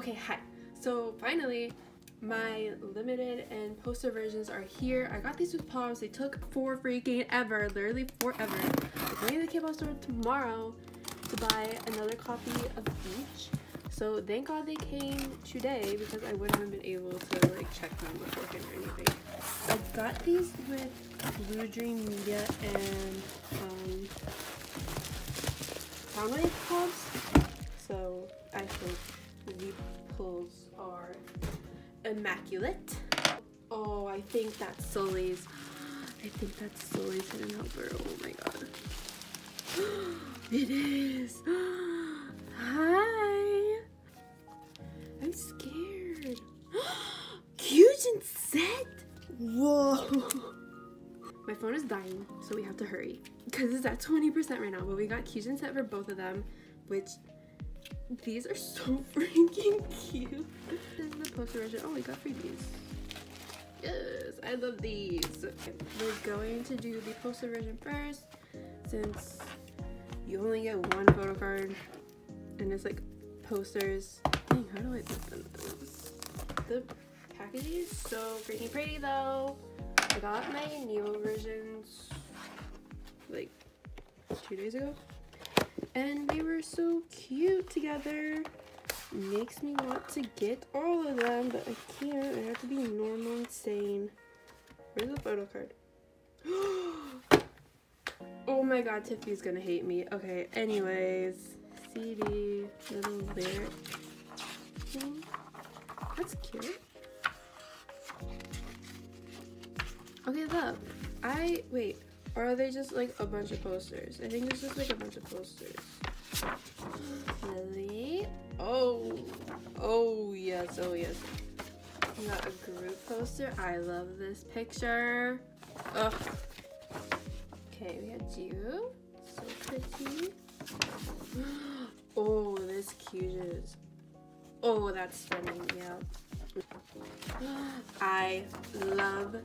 Okay, hi. So finally, my limited and poster versions are here. I got these with Pops. They took for freaking ever, literally forever. I'm going to the K-pop store tomorrow to buy another copy of each. So thank God they came today because I wouldn't have been able to like check them beforehand or anything. I got these with Blue Dream Media and um, Soundwave Pops. So I think the pulls are immaculate. Oh, I think that's Sully's. I think that's Sully's hidden helper. Oh my god. It is. Hi. I'm scared. Kyujin set. Whoa. My phone is dying, so we have to hurry because it's at 20% right now. But we got Kyujin set for both of them, which these are so freaking cute. This is the poster version. Oh, we got freebies. Yes, I love these. We're going to do the poster version first since you only get one photo card and it's like posters. Dang, how do I open this? The packaging is so freaking pretty though. I got my Neo versions like two days ago and they were so cute together. Makes me want to get all of them but i can't. I have to be normal and sane. Where's the photo card? Oh my god tiffany's gonna hate me. Okay anyways cd little lyric thing. That's cute. Okay look i wait or are they just like a bunch of posters? I think it's just like a bunch of posters. Really? Oh. Oh, yes. Oh, yes. We got a group poster. I love this picture. Ugh. Okay, we got you. So pretty. Oh, this cute is. Oh, that's stunning. Yeah. I love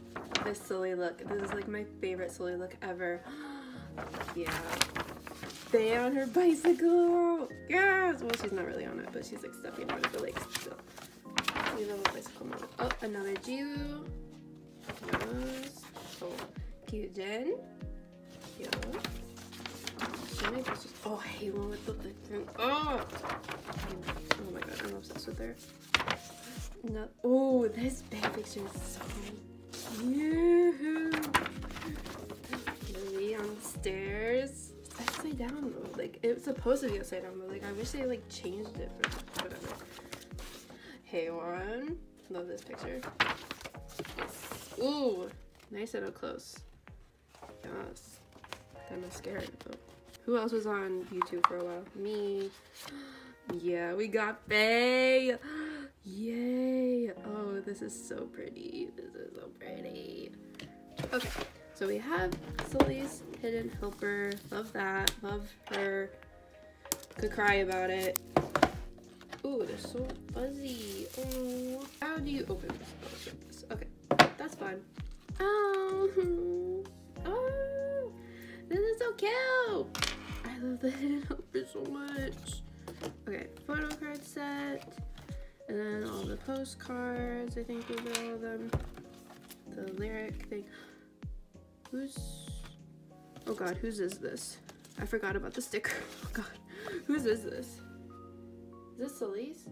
this silly look. This is like my favorite silly look ever. yeah. They on her bicycle. Yes. Well, she's not really on it, but she's like stepping it, but like still. We love a bicycle model. Oh, another Jiwoo. Yes. Oh, Kyujin. Yeah. Oh, Halo with the thing. Oh! Oh my god, I'm obsessed with her. No. Oh, this big picture is so cute. Lily on the stairs. Upside down though. Like it was supposed to be upside down, but like I wish they like changed it for whatever. Haewon. Love this picture. Ooh, nice little close. Yes. Kind of scared though. Who else was on YouTube for a while? Me. Yeah, we got Faye. Yay! This is so pretty. This is so pretty. Okay, so we have Sully's Hidden Helper. Love that. Love her. Could cry about it. Ooh, they're so fuzzy. Oh, how do you open this? Okay, that's fine. Oh, oh, this is so cute. I love the Hidden Helper so much. Okay, photo card set. And then all the postcards, I think those are all of them. The lyric thing. Who's, oh god, whose is this? I forgot about the sticker. Oh god, whose is this? Is this Sully's?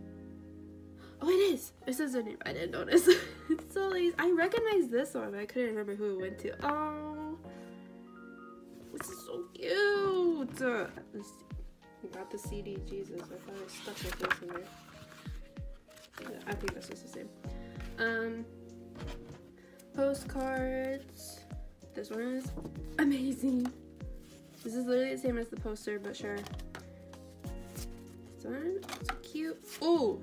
Oh, it is! It says her name. I didn't notice. it's Sully's. I recognize this one, but I couldn't remember who it went to. Oh, this is so cute. Uh, we got the CD, Jesus. I thought I stuck with this in there. Think that's just the same. Um, postcards. This one is amazing. This is literally the same as the poster, but sure. This one, so cute. Oh,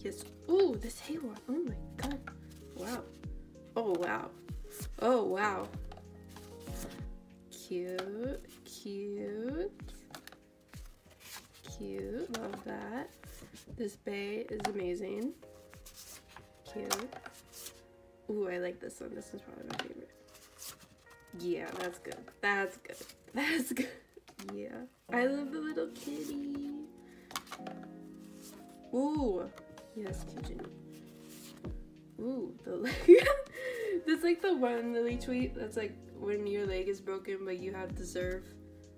yes. Oh, this halo. Oh my god. Wow. Oh wow. Oh wow. Cute, cute, cute. Love that. This Bae is amazing. Cute. Ooh, I like this one. This is probably my favorite. Yeah, that's good. That's good. That's good. Yeah. I love the little kitty. Ooh. Yes, Kyujin. Ooh, the leg. That's like the one Lily tweet that's like when your leg is broken but you have surf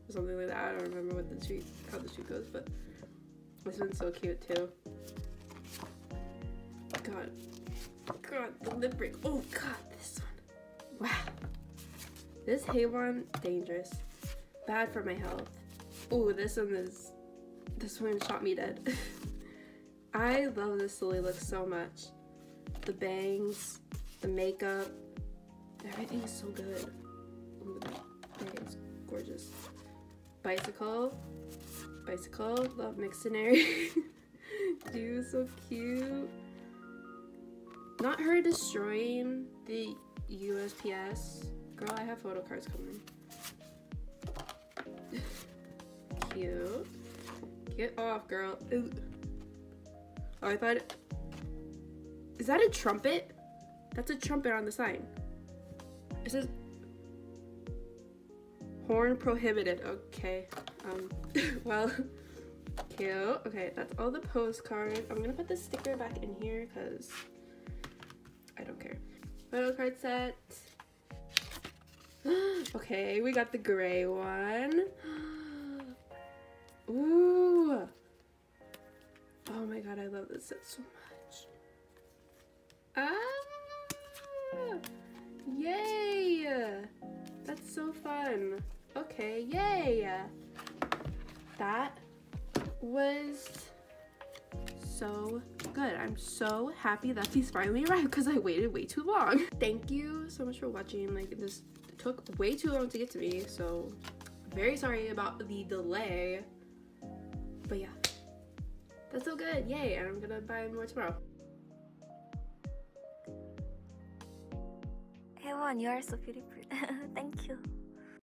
or something like that. I don't remember what the tweet how the tweet goes, but this one's so cute too. God. God, the lip ring. Oh god, this one. Wow. This Haewon dangerous. Bad for my health. Oh, this one is this one shot me dead. I love this Lily look so much. The bangs, the makeup, everything is so good. Is gorgeous. Bicycle, bicycle, love Mixinary. Dude, so cute. Not her destroying the USPS. Girl, I have photo cards coming. cute. Get off, girl. Ooh. Oh, I thought. Is that a trumpet? That's a trumpet on the sign. It says horn prohibited. Okay. Um. well. Cute. Okay, that's all the postcards. I'm gonna put the sticker back in here because I don't care. Photo card set. okay, we got the gray one. Ooh. Oh my god, I love this set so much. Ah! Yay! That's so fun. Okay, yay! That was so good. I'm so happy that these finally arrived because I waited way too long. Thank you so much for watching. Like this took way too long to get to me, so very sorry about the delay. But yeah, that's so good. Yay, and I'm gonna buy more tomorrow. Haewon, you are so beautiful. Thank you.